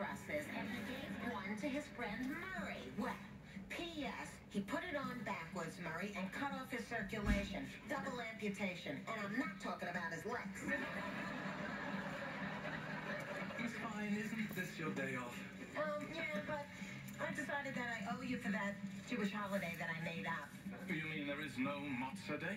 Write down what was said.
dresses, and he gave one to his friend Murray. Well, P.S. He put it on backwards, Murray, and cut off his circulation. Double amputation. And I'm not talking about his legs. He's fine, isn't this your day off? Um, yeah, but I decided that I owe you for that Jewish holiday that I made up. You mean there is no matzah day?